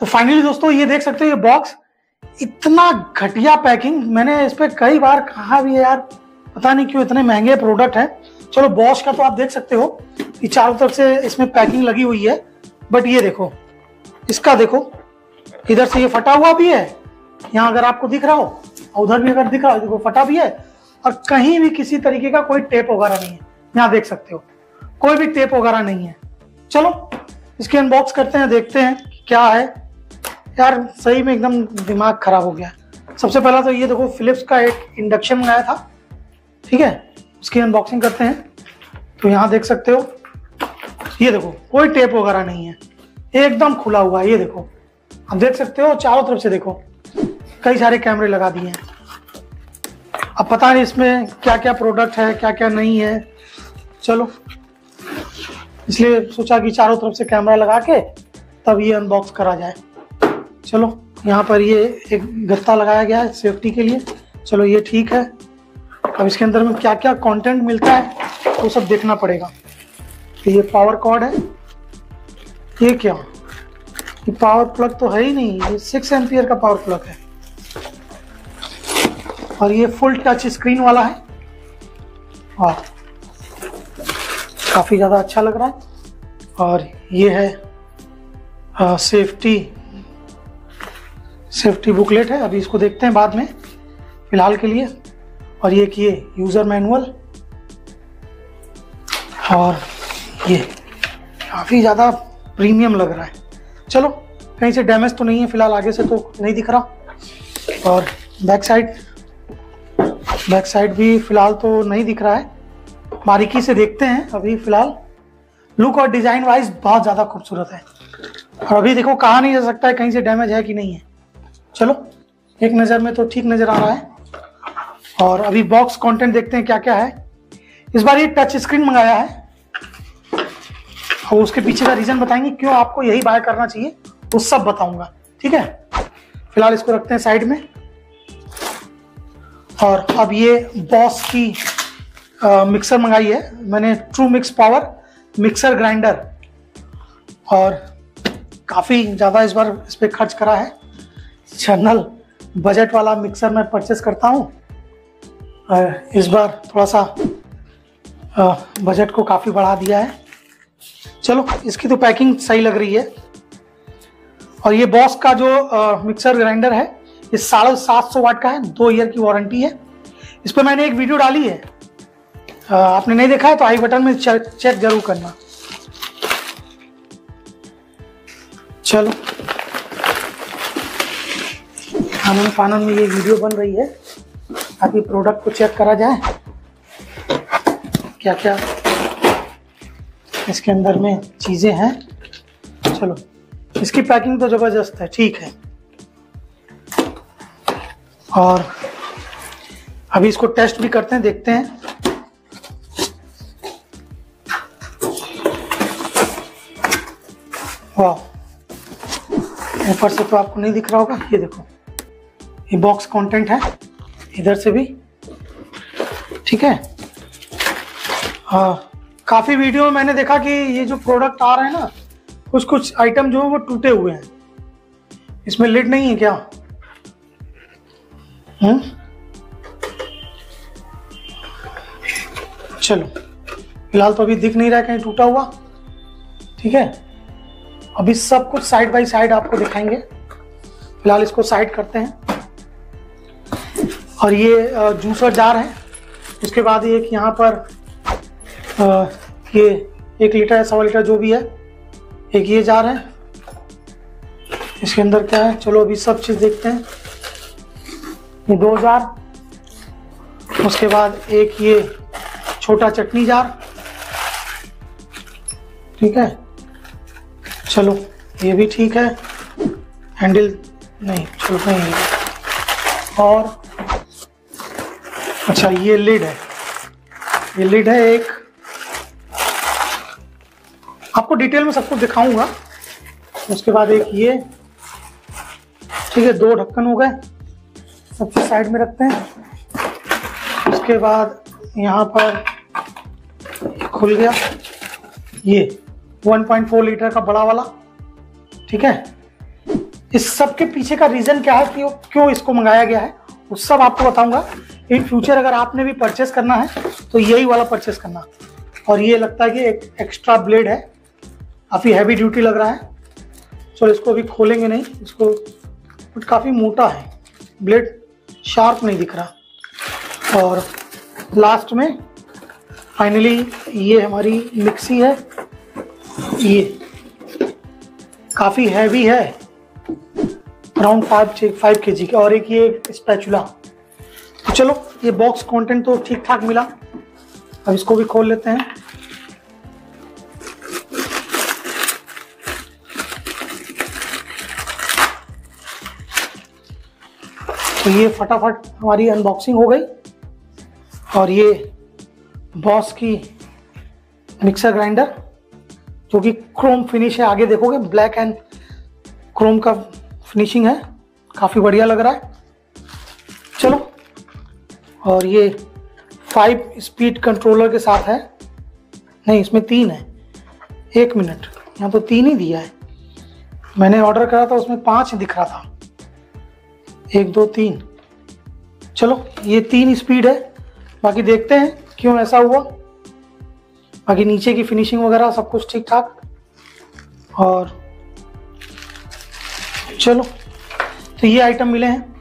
तो फाइनली दोस्तों ये देख सकते हो ये बॉक्स इतना घटिया पैकिंग मैंने इस पर कई बार कहा भी है यार, पता नहीं क्यों इतने महँगे प्रोडक्ट है। चलो बॉश का तो आप देख सकते हो कि चारों तरफ़ से इसमें पैकिंग लगी हुई है। बट ये देखो, इसका देखो, इधर से ये फटा हुआ भी है, यहाँ अगर आपको दिख रहा हो उधर भी अगर दिख रहा हो, देखो फटा भी है, और कहीं भी किसी तरीके का कोई टेप वगैरह नहीं है, यहाँ देख सकते हो, कोई भी टेप वगैरह नहीं है। चलो, इसकी अनबॉक्स करते हैं, देखते हैं क्या है। यार, सही में एकदम दिमाग खराब हो गया। सबसे पहला तो ये देखो फिलिप्स का एक इंडक्शन मंगाया था। ठीक है? उसकी अनबॉक्सिंग करते हैं। तो यहाँ देख सकते हो। ये देखो, कोई टेप वगैरह नहीं है। एकदम खुला हुआ है, ये देखो। आप देख सकते हो, चारों तरफ़ से देखो। कई सारे कैमरे लगा दिए हैं। अब पता नहीं इसमें क्या क्या प्रोडक्ट है क्या क्या नहीं है। चलो। इसलिए सोचा कि चारों तरफ़ से कैमरा लगा के तब ये अनबॉक्स करा जाए। चलो यहाँ पर ये एक गत्ता लगाया गया है सेफ्टी के लिए। चलो ये ठीक है। अब इसके अंदर में क्या क्या कंटेंट मिलता है वो सब देखना पड़ेगा। तो ये पावर कॉर्ड है। ये क्या? ये पावर प्लग तो है ही नहीं ये सिक्स एम्पियर का पावर प्लग है। और ये फुल टच स्क्रीन वाला है। और काफ़ी ज़्यादा अच्छा लग रहा है। और ये है आ, सेफ्टी सेफ्टी बुकलेट है, अभी इसको देखते हैं बाद में, फ़िलहाल के लिए। और ये किए यूज़र मैनुअल और ये काफ़ी ज़्यादा प्रीमियम लग रहा है। चलो, कहीं से डैमेज तो नहीं है, फ़िलहाल आगे से तो नहीं दिख रहा। और बैक साइड बैक साइड भी फ़िलहाल तो नहीं दिख रहा है। बारीकी से देखते हैं अभी फ़िलहाल। लुक और डिज़ाइन वाइज बहुत ज़्यादा खूबसूरत है। और अभी देखो, कहा नहीं जा सकता है कहीं से डैमेज है कि नहीं है। चलो एक नज़र में तो ठीक नज़र आ रहा है। और अभी बॉक्स कंटेंट देखते हैं क्या क्या है। इस बार ये टच स्क्रीन मंगाया है। और उसके पीछे का रीजन बताएँगे क्यों आपको यही बाय करना चाहिए वो सब बताऊँगा। ठीक है? फ़िलहाल इसको रखते हैं साइड में। और अब ये बॉस की आ, मिक्सर मंगाई है। मैंने true mix power mixer grinder और काफ़ी ज़्यादा इस बार इस पर खर्च करा है। जनरल बजट वाला मिक्सर मैं परचेस करता हूँ। इस बार थोड़ा सा बजट को काफ़ी बढ़ा दिया है। चलो इसकी तो पैकिंग सही लग रही है। और ये बॉस का जो मिक्सर ग्राइंडर है ये साढ़े सात सौ वाट का है दो ईयर की वारंटी है। इस पर मैंने एक वीडियो डाली है। आ, आपने नहीं देखा है तो आई बटन में चेक ज़रूर करना। चलो। आनंद फानंद में ये वीडियो बन रही है। ताकि प्रोडक्ट को चेक करा जाए। क्या क्या इसके अंदर में चीज़ें हैं। चलो, इसकी पैकिंग तो ज़बरदस्त है, ठीक है। और अभी इसको टेस्ट भी करते हैं, देखते हैं। वाह, ऊपर से तो आपको नहीं दिख रहा होगा, ये देखो। ये बॉक्स कंटेंट है, इधर से भी। ठीक है? हाँ काफ़ी वीडियो में मैंने देखा कि ये जो प्रोडक्ट आ रहे हैं ना, कुछ कुछ आइटम जो है वो टूटे हुए हैं। इसमें लिड नहीं है क्या? हम्म? चलो, फ़िलहाल तो अभी दिख नहीं रहा कहीं टूटा हुआ। ठीक है? अभी सब कुछ साइड बाय साइड आपको दिखाएँगे। फ़िलहाल इसको साइड करते हैं। और ये जूसर जार है। उसके बाद एक यहाँ पर ये एक लीटर सवा लीटर जो भी है, एक ये जार है। इसके अंदर क्या है? चलो अभी सब चीज़ देखते हैं। ये दो जार, उसके बाद एक ये छोटा चटनी जार। ठीक है? चलो, ये भी ठीक है। हैंडल, नहीं, चलो, नहीं। और अच्छा ये लिड है। ये लिड है एक। आपको डिटेल में सब कुछ दिखाऊँगा। उसके बाद एक ये। ठीक है, दो ढक्कन हो गए। सबसे साइड में रखते हैं। उसके बाद यहाँ पर खुल गया। ये 1.4 लीटर का बड़ा वाला। ठीक है? इस सब के पीछे का रीजन क्या है कि क्यों इसको मंगाया गया है? वो सब आपको बताऊँगा। इन फ्यूचर अगर आपने भी परचेस करना है तो यही वाला परचेस करना। और ये लगता है कि एक एक्स्ट्रा ब्लेड है। काफ़ी हैवी ड्यूटी लग रहा है। चलो इसको अभी खोलेंगे नहीं, इसको बट काफ़ी मोटा है। ब्लेड शार्प नहीं दिख रहा। और लास्ट में फाइनली ये हमारी मिक्सी है। ये काफ़ी हैवी है। अराउंड फाइव फाइव के जी का। और एक ये स्पैचुला चलो, ये बॉक्स कंटेंट तो ठीक ठाक मिला। अब इसको भी खोल लेते हैं। तो ये फटाफट हमारी अनबॉक्सिंग हो गई। और ये बॉस की मिक्सर ग्राइंडर जो कि क्रोम फिनिश है। आगे देखोगे ब्लैक एंड क्रोम का फिनिशिंग है। काफ़ी बढ़िया लग रहा है। और ये फाइव स्पीड कंट्रोलर के साथ है। नहीं, इसमें तीन है। एक मिनट, यहाँ तो तीन ही दिया है। मैंने ऑर्डर करा था, उसमें पाँच दिख रहा था। एक, दो, तीन। चलो, ये तीन स्पीड है। बाकी देखते हैं, क्यों ऐसा हुआ। बाकी नीचे की फिनिशिंग वगैरह सब कुछ ठीक ठाक और चलो तो ये आइटम मिले हैं।